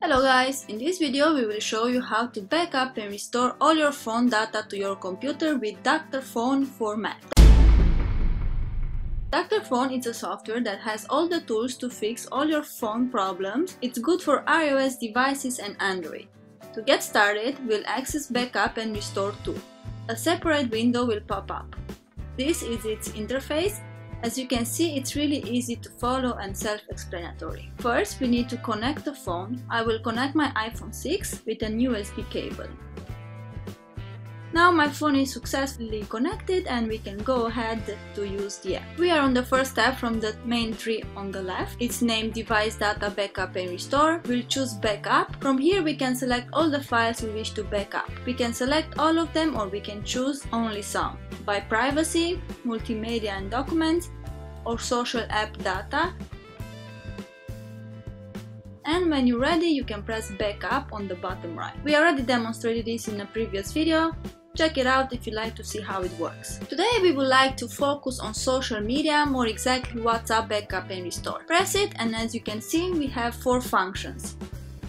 Hello guys, in this video we will show you how to backup and restore all your phone data to your computer with Dr.Fone for Mac. Dr.Fone is a software that has all the tools to fix all your phone problems. It's good for iOS devices and Android. To get started, we'll access Backup and Restore tool. A separate window will pop up. This is its interface as you can see, it's really easy to follow and self-explanatory. First, we need to connect the phone. I will connect my iPhone 6 with an USB cable. Now my phone is successfully connected and we can go ahead to use the app. We are on the first tab from the main tree on the left. It's named Device Data Backup and Restore. We'll choose Backup. From here we can select all the files we wish to backup. We can select all of them or we can choose only some. By privacy, multimedia and documents, or social app data and when you're ready you can press backup on the bottom right. We already demonstrated this in a previous video, Check it out if you like to see how it works. Today we would like to focus on social media, more exactly WhatsApp backup and restore. Press it and as you can see we have four functions.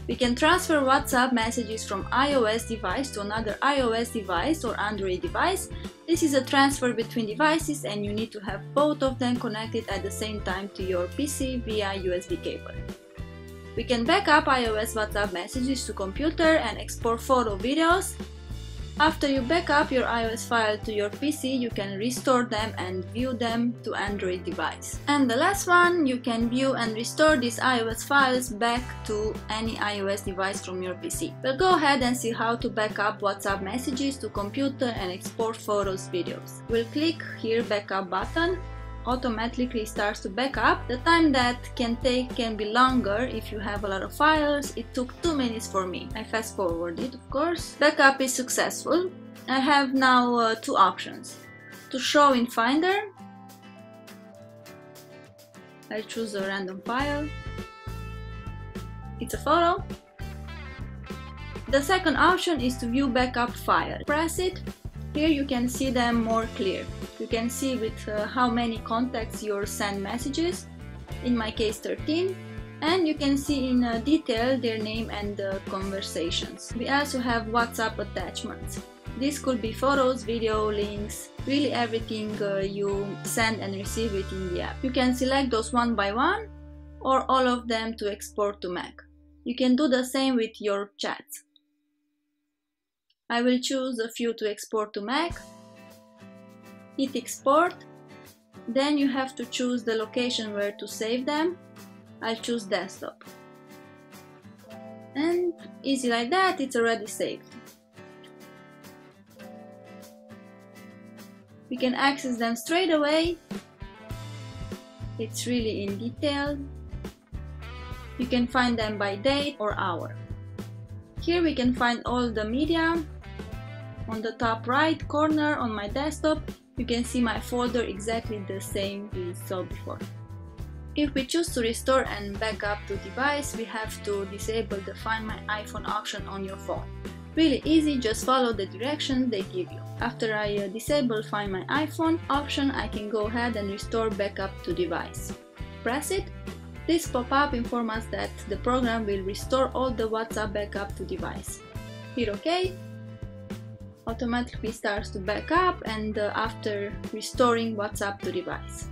We can transfer WhatsApp messages from iOS device to another iOS device or Android device. This is a transfer between devices and you need to have both of them connected at the same time to your PC via USB cable. We can back up iOS WhatsApp messages to computer and export photo videos, after you back up your iOS file to your PC, you can restore them and view them to Android device. And the last one, you can view and restore these iOS files back to any iOS device from your PC. We'll go ahead and see how to back up WhatsApp messages to computer and export photos, videos. We'll click here backup button automatically starts to back up. The time that can take can be longer if you have a lot of files. It took 2 minutes for me. I fast forwarded of course. Backup is successful. I have now uh, two options. To show in Finder, I choose a random file. It's a photo. The second option is to view backup file. Press it here you can see them more clear. You can see with uh, how many contacts you send messages, in my case 13, and you can see in uh, detail their name and uh, conversations. We also have WhatsApp attachments. This could be photos, video, links, really everything uh, you send and receive within the app. You can select those one by one or all of them to export to Mac. You can do the same with your chats. I will choose a few to export to Mac, hit export, then you have to choose the location where to save them, I'll choose desktop. And easy like that, it's already saved. We can access them straight away, it's really in detail. You can find them by date or hour. Here we can find all the media, on the top right corner on my desktop, you can see my folder exactly the same we saw before. If we choose to restore and back up to device, we have to disable the Find My iPhone option on your phone. Really easy, just follow the directions they give you. After I uh, disable Find My iPhone option, I can go ahead and restore backup to device. Press it. This pop-up informs us that the program will restore all the WhatsApp backup to device. Hit OK automatically starts to back up and uh, after restoring WhatsApp to device.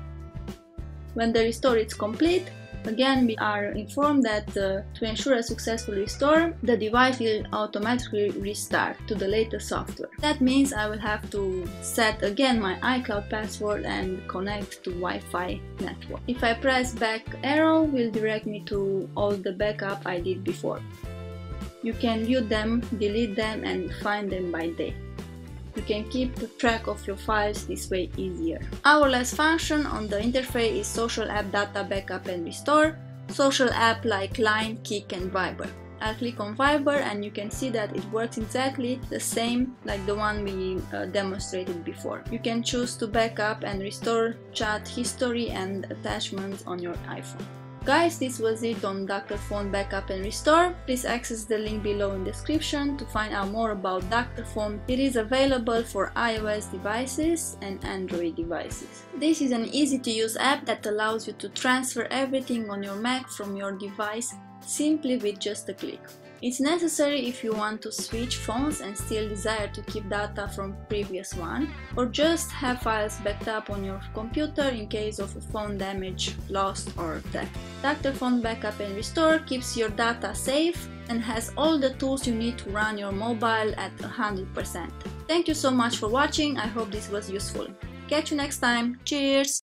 When the restore is complete, again we are informed that uh, to ensure a successful restore, the device will automatically restart to the latest software. That means I will have to set again my iCloud password and connect to Wi-Fi network. If I press back arrow, will direct me to all the backup I did before. You can view them, delete them and find them by date. You can keep track of your files this way easier. Our last function on the interface is social app data backup and restore. Social app like Line, Kik and Viber. I'll click on Viber and you can see that it works exactly the same like the one we uh, demonstrated before. You can choose to backup and restore chat history and attachments on your iPhone. Guys, this was it on Dr.Fone Backup and Restore. Please access the link below in description to find out more about Dr.Fone. It is available for iOS devices and Android devices. This is an easy to use app that allows you to transfer everything on your Mac from your device simply with just a click. It's necessary if you want to switch phones and still desire to keep data from previous one, or just have files backed up on your computer in case of a phone damage, lost or theft. Dr.Fone Backup and Restore keeps your data safe and has all the tools you need to run your mobile at 100%. Thank you so much for watching, I hope this was useful. Catch you next time, cheers!